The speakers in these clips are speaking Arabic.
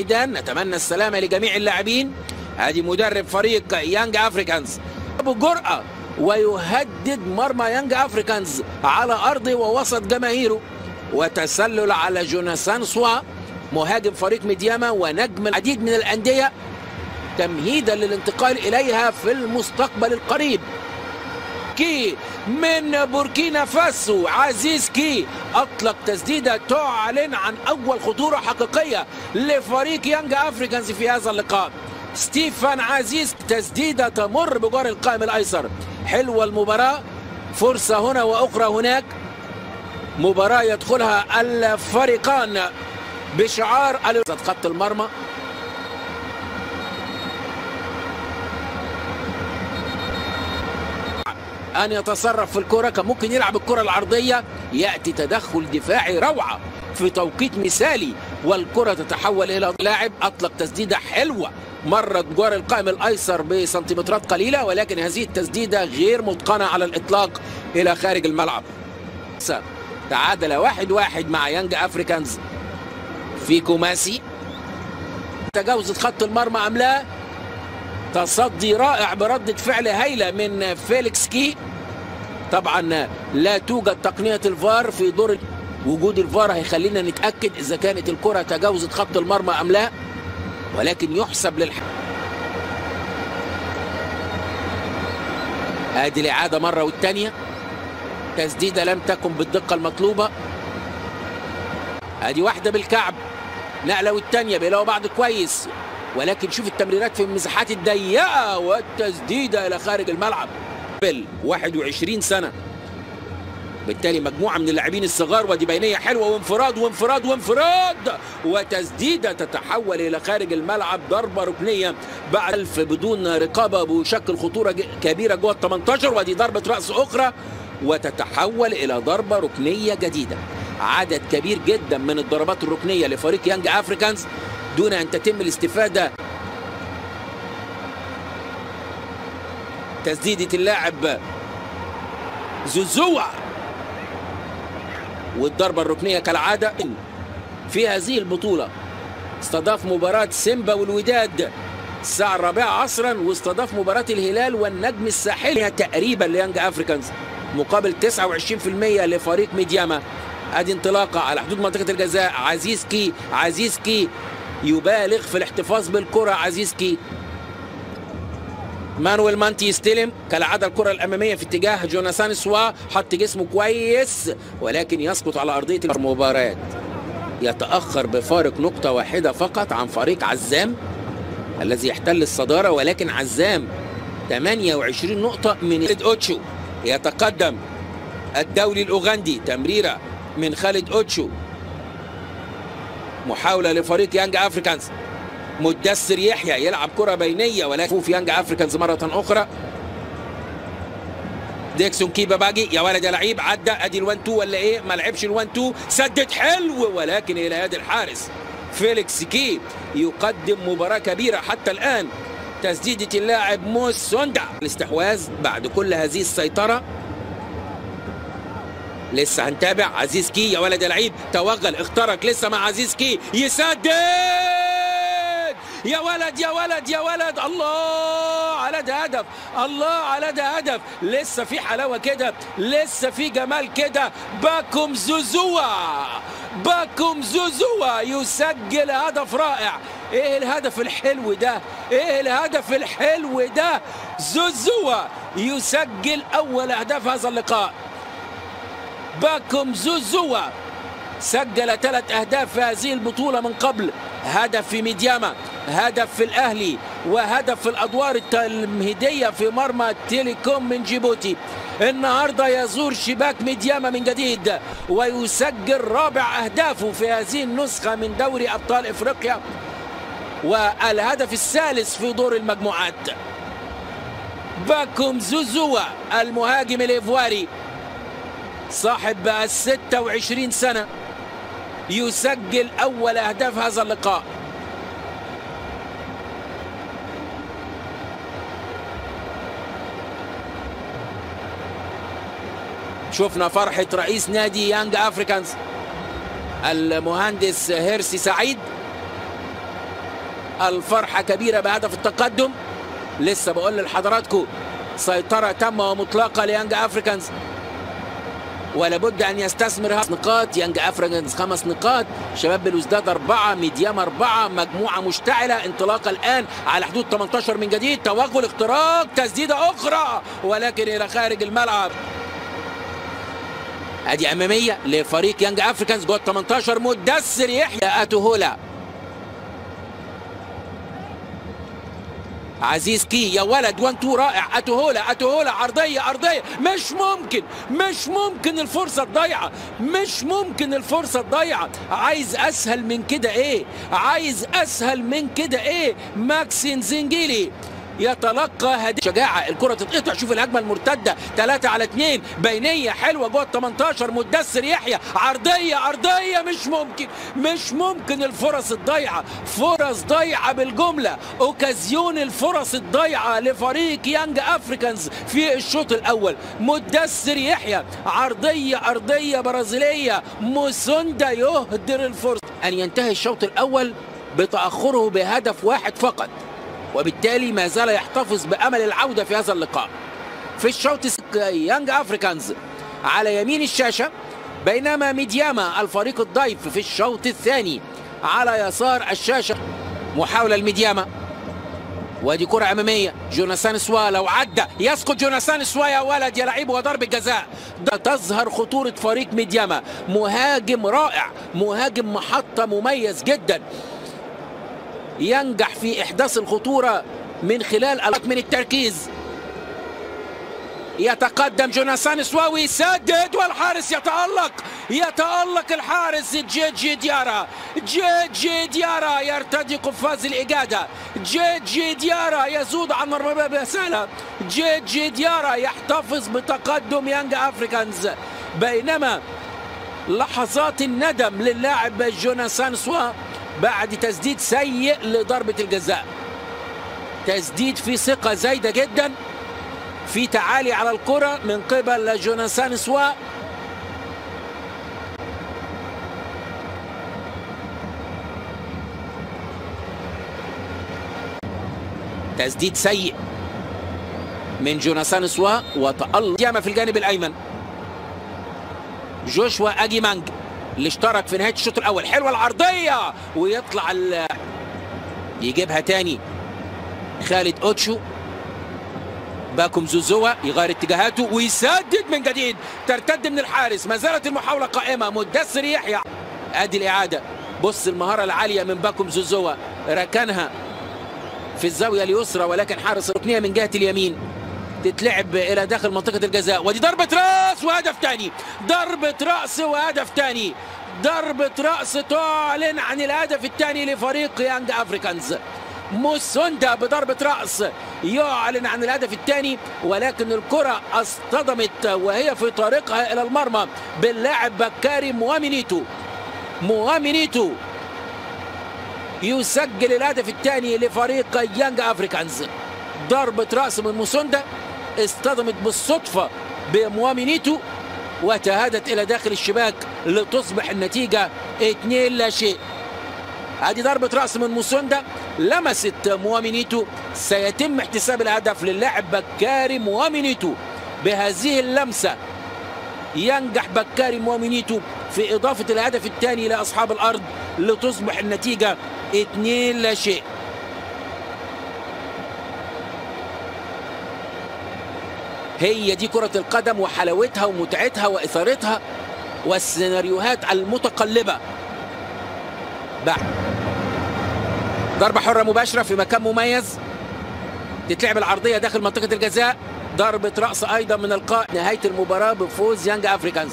ميدان نتمنى السلامة لجميع اللاعبين. ادي مدرب فريق يانج افريكانز أبو جرأة ويهدد مرمى يانج افريكانز على ارضه ووسط جماهيره. وتسلل على جوناثان سوا مهاجم فريق ميدياما ونجم العديد من الأندية. تمهيدا للانتقال إليها في المستقبل القريب. كي من بوركينا فاسو. عزيز كي أطلق تسديده تعلن عن أول خطورة حقيقية لفريق يانج افريكانز في هذا اللقاء. ستيفان عزيز تسديده تمر بجوار القائم الأيسر. حلوة المباراة فرصة هنا وأخرى هناك. مباراة يدخلها الفريقان بشعار خط المرمى أن يتصرف في الكرة كان ممكن يلعب الكرة العرضية. يأتي تدخل دفاعي روعة في توقيت مثالي والكرة تتحول إلى لاعب أطلق تسديدة حلوة. مرت جوار القائم الأيسر بسنتيمترات قليلة ولكن هذه التسديدة غير متقنة على الإطلاق إلى خارج الملعب. تعادل واحد واحد مع يانج أفريكانز في كوماسي. تجاوزت خط المرمى أم لا؟ تصدي رائع بردة فعل هايلة من فيليكس كي. طبعا لا توجد تقنية الفار في دور وجود الفار هيخلينا نتأكد إذا كانت الكرة تجاوزت خط المرمى أم لا ولكن يحسب للح. ادي الإعادة مرة والتانية تسديدة لم تكن بالدقة المطلوبة. ادي واحدة بالكعب. نقلة والتانية بيلاقوا بعض كويس. ولكن شوف التمريرات في المساحات الضيقة والتسديدة إلى خارج الملعب. 21 سنة. بالتالي مجموعة من اللاعبين الصغار ودي بينية حلوة وانفراد وانفراد وانفراد. وتسديدة تتحول إلى خارج الملعب ضربة ركنية بعد ألف بدون رقابة بشكل خطورة كبيرة جوه ال 18 ودي ضربة رأس أخرى. وتتحول إلى ضربة ركنية جديدة. عدد كبير جدا من الضربات الركنية لفريق يانج أفريكانز. دون أن تتم الاستفادة. تسديدة اللاعب زوزوا والضربة الركنية كالعادة في هذه البطولة. استضاف مباراة سيمبا والوداد. الساعة الرابعة عصرا واستضاف مباراة الهلال والنجم الساحلي. تقريبا ليانج أفريكانز. مقابل 29% لفريق ميدياما. ادي انطلاقة على حدود منطقة الجزاء. عزيز كي عزيز كي يبالغ في الاحتفاظ بالكرة عزيز كي مانويل مانتي يستلم كالعادة الكرة الأمامية في اتجاه جوناثان سوا حط جسمه كويس ولكن يسقط على أرضية المباراة. يتأخر بفارق نقطة واحدة فقط عن فريق عزام الذي يحتل الصدارة ولكن عزام 28 نقطة من خالد أوتشو. يتقدم الدولي الأوغندي تمريرة من خالد أوتشو. محاولة لفريق يانج أفريكانز مدثر يحيى يلعب كرة بينية ولكن في يانج أفريكانز مرة أخرى. ديكسون كيبا باجي يا ولد يا لعيب عدى. أدي ال one two ولا إيه؟ ما لعبش ال one two سدد حلو ولكن إلى يد الحارس. فيليكس كي يقدم مباراة كبيرة حتى الآن. تسديدة اللاعب موس سوندا الاستحواذ بعد كل هذه السيطرة. لسه هنتابع. عزيز كي يا ولد يا لعيب توغل اخترق لسه مع عزيز كي. يسدد! يا ولد يا ولد يا ولد الله على ده هدف الله على ده هدف. لسه في حلاوة كده لسه في جمال كده. باكم زوزوا باكم زوزوا يسجل هدف رائع. إيه الهدف الحلو ده؟ إيه الهدف الحلو ده؟ زوزوا يسجل أول أهداف هذا اللقاء. باكم زوزوا سجل ثلاث أهداف في هذه البطولة من قبل. هدف في ميدياما هدف في الأهلي وهدف في الأدوار التمهيديه في مرمى تيليكوم من جيبوتي. النهارده يزور شباك ميدياما من جديد ويسجل رابع أهدافه في هذه النسخة من دوري أبطال إفريقيا. والهدف الثالث في دور المجموعات. باكوم زوزوا المهاجم الإيفواري. صاحب ال 26 سنة يسجل أول أهداف هذا اللقاء. شفنا فرحة رئيس نادي يانج افريكانز المهندس هيرسي سعيد. الفرحة كبيرة بهدف التقدم. لسه بقول لحضراتكم سيطرة تامة ومطلقة ليانج افريكانز ولا بد أن يستثمر نقاط. يانج افريكانز خمس نقاط. شباب بلوزداد أربعة ميدياما أربعة مجموعة مشتعلة. انطلاقه الآن على حدود 18 من جديد. توغل اختراق تسديدة أخرى. ولكن إلى خارج الملعب. ادي أمامية لفريق يانج أفريكانز. جوه 18 مدثر يحيى. اتوهولا عزيز كي يا ولد one two رائع اتوهولا اتوهولا عرضيه عرضيه مش ممكن مش ممكن الفرصة الضايعة. مش ممكن الفرصة الضايعة. عايز أسهل من كده إيه؟ عايز أسهل من كده إيه؟ ماكسين زنجيلي. يتلقى هدف شجاعة. الكرة تتقطع. شوف الهجمة المرتدة. 3 على 2 بينية حلوة جوه ال 18 مدثر يحيى. عرضية. عرضية. مش ممكن. مش ممكن الفرص الضايعة. فرص ضايعة بالجملة. أوكازيون الفرص الضايعة لفريق يانج افريكانز في الشوط الأول. مدثر يحيى. عرضية. ارضية برازيلية. موسوندا يهدر الفرصة أن ينتهي الشوط الأول بتأخره بهدف واحد فقط. وبالتالي ما زال يحتفظ بأمل العودة في هذا اللقاء. في الشوط يانج افريكانز على يمين الشاشة بينما ميدياما الفريق الضيف في الشوط الثاني على يسار الشاشة محاولة الميدياما. ودي كرة أمامية جوناثان سوا لو عدى يسقط جوناثان سوا يا ولد يا لعيب وضرب جزاء. تظهر خطورة فريق ميدياما. مهاجم رائع مهاجم محطة مميز جدا. ينجح في إحداث الخطورة من خلال من التركيز. يتقدم جوناثان سواوي يسدد والحارس يتألق. يتألق الحارس جيجي ديارا. جيجي ديارا يرتدي قفاز الإجادة. جيجي ديارا يزود عن مرمى بسالة جيجي ديارا يحتفظ بتقدم يانج أفريكانز. بينما لحظات الندم للاعب جوناثان سوا بعد تسديد سيء لضربة الجزاء. تسديد في ثقة زايدة جدا في تعالي على الكرة من قبل جوناثان سوا. تسديد سيء من جوناثان سوا. وتألق في الجانب الأيمن. جوشوا أجي مانج اللي اشترك في نهاية الشوط الأول. حلوة العرضية! ويطلع ال... يجيبها تاني خالد أوتشو. باكم زوزوا يغير اتجاهاته ويسدد من جديد. ترتد من الحارس. ما زالت المحاولة قائمة. مدثر يحيى. أدي الإعادة. بص المهارة العالية من باكم زوزوا. ركنها في الزاوية اليسرى ولكن حارس الركنية من جهة اليمين. تتلعب إلى داخل منطقة الجزاء. ودي ضربة رأس وهدف ثاني ضربة رأس وهدف ثاني ضربة رأس تعلن عن الهدف الثاني لفريق يانج افريكانز موسوندا بضربة رأس يعلن عن الهدف الثاني ولكن الكرة اصطدمت وهي في طريقها إلى المرمى باللاعب بكاري موامينيتو. موامينيتو يسجل الهدف الثاني لفريق يانج افريكانز ضربة رأس من موسوندا. اصطدمت بالصدفة بموامينيتو وتهادت إلى داخل الشباك لتصبح النتيجة 2 لا شيء هذه ضربة رأس من موسوندا لمست موامينيتو. سيتم احتساب الهدف للاعب بكاري موامينيتو. بهذه اللمسة ينجح بكاري موامينيتو في إضافة الهدف الثاني لأصحاب الأرض لتصبح النتيجة 2 لا شيء هي دي كرة القدم وحلاوتها ومتعتها وإثارتها والسيناريوهات المتقلبة. بعد. ضربة حرة مباشرة في مكان مميز. تتلعب العرضية داخل منطقة الجزاء. ضربة رأس أيضا من القائد نهاية المباراة بفوز يانج أفريكانز.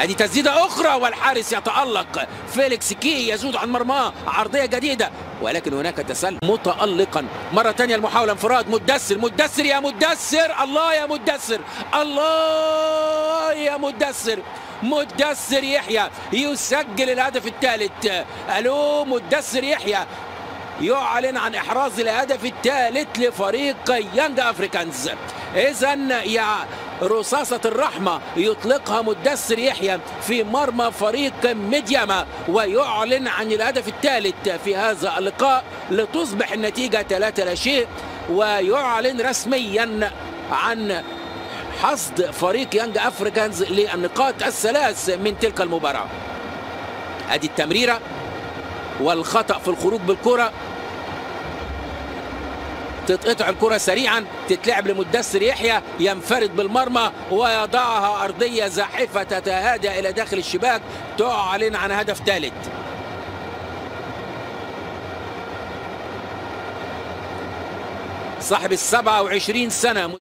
ادي تسديدة أخرى والحارس يتألق. فيليكس كي يزود عن مرماه. عرضية جديدة. ولكن هناك تسلل ميدياما. مرة ثانية المحاولة. انفراد مدثر. مدثر يا مدثر. الله يا مدثر. الله يا مدثر. مدثر يحيى. يسجل الهدف الثالث. ألو مدثر يحيى. يعلن عن إحراز الهدف الثالث لفريق يانج افريكانز اذا يا رصاصة الرحمة يطلقها مدثر يحيى في مرمى فريق ميدياما ويعلن عن الهدف الثالث في هذا اللقاء لتصبح النتيجة 3 لا شيء ويعلن رسميا عن حصد فريق يانج أفريكانز للنقاط الثلاث من تلك المباراة. ادي التمريرة والخطأ في الخروج بالكرة. تتقطع الكرة سريعا تتلعب لمدثر يحيى ينفرد بالمرمى ويضعها أرضية زاحفة تتهادى إلى داخل الشباك. تعلن عن هدف ثالث. صاحب السبعة وعشرين سنة.